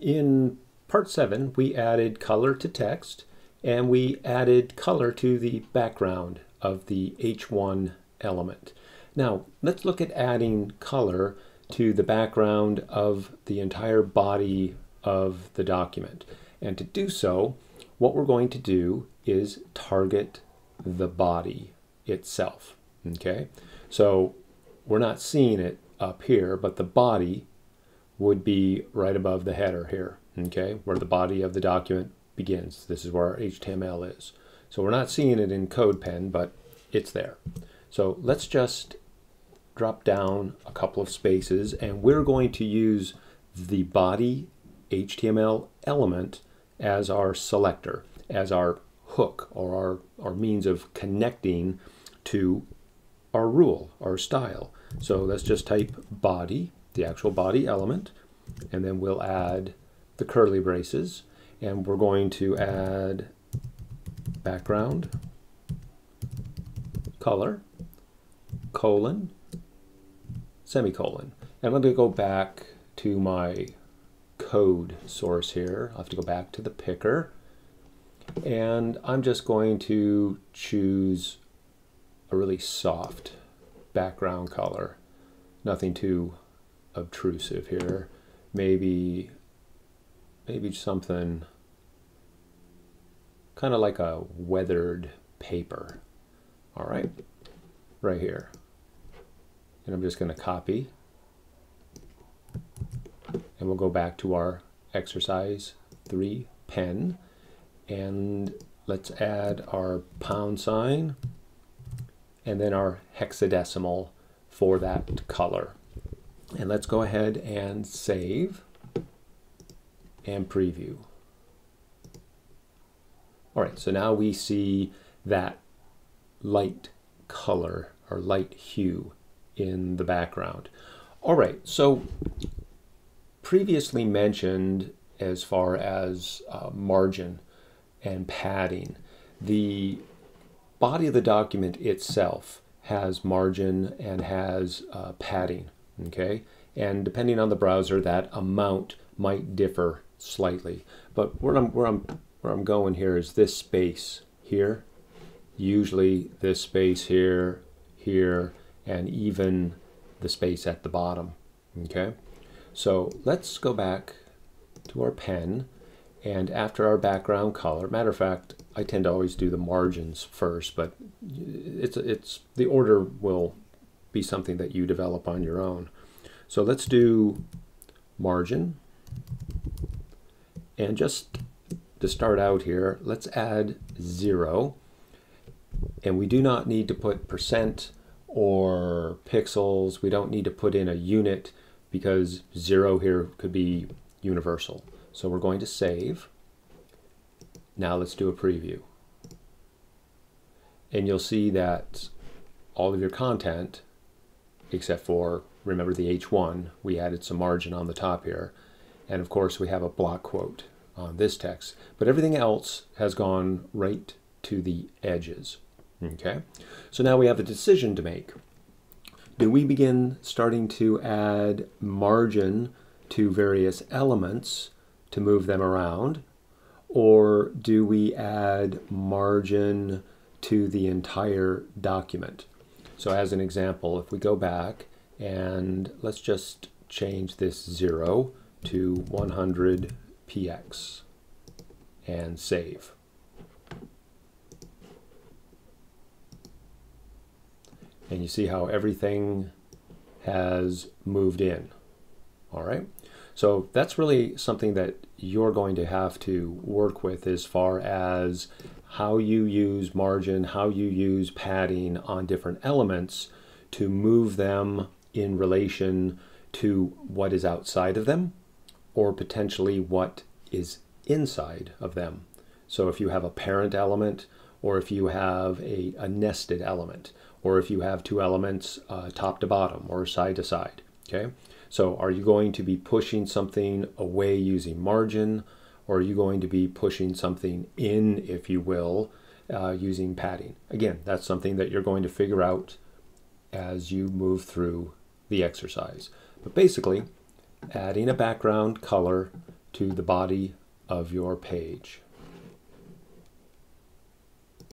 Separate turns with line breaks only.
In part 7, we added color to text and we added color to the background of the H1 element. Now, let's look at adding color to the background of the entire body of the document. And to do so, what we're going to do is target the body itself. Okay, so we're not seeing it up here, but the body would be right above the header here, okay, where the body of the document begins. This is where our HTML is. So we're not seeing it in CodePen, but it's there. So let's just drop down a couple of spaces and we're going to use the body HTML element as our selector, as our hook or our, our means of connecting to our rule, our style. So let's just type body, the actual body element, and then we'll add the curly braces, and we're going to add background, color, colon, semicolon. And I'm going to go back to my code source here. I'll have to go back to the picker. And I'm just going to choose a really soft background color. Nothing too obtrusive here. Maybe, maybe something kind of like a weathered paper. All right, right here. And I'm just going to copy. And we'll go back to our exercise 3 pen. And let's add our pound sign and then our hexadecimal for that color. And let's go ahead and save and preview. All right, so now we see that light color or light hue in the background. All right, so previously mentioned as far as uh, margin and padding, the body of the document itself has margin and has uh, padding, okay? And depending on the browser, that amount might differ slightly. But where I'm, where I'm, where I'm going here is this space here, usually this space here, here, and even the space at the bottom, okay? So let's go back to our pen and after our background color, matter of fact, I tend to always do the margins first, but it's, it's the order will be something that you develop on your own. So let's do margin. And just to start out here, let's add zero. And we do not need to put percent or pixels. We don't need to put in a unit because zero here could be universal. So we're going to save. Now let's do a preview. And you'll see that all of your content, except for, remember the H1, we added some margin on the top here. And of course we have a block quote on this text. But everything else has gone right to the edges. Okay, so now we have a decision to make. Do we begin starting to add margin to various elements to move them around? Or do we add margin to the entire document? So as an example, if we go back and let's just change this 0 to 100 px and save. And you see how everything has moved in. All right. So that's really something that you're going to have to work with as far as how you use margin, how you use padding on different elements to move them in relation to what is outside of them or potentially what is inside of them. So if you have a parent element or if you have a, a nested element or if you have two elements uh, top to bottom or side to side, okay? So are you going to be pushing something away using margin or are you going to be pushing something in, if you will, uh, using padding? Again, that's something that you're going to figure out as you move through the exercise. But basically, adding a background color to the body of your page.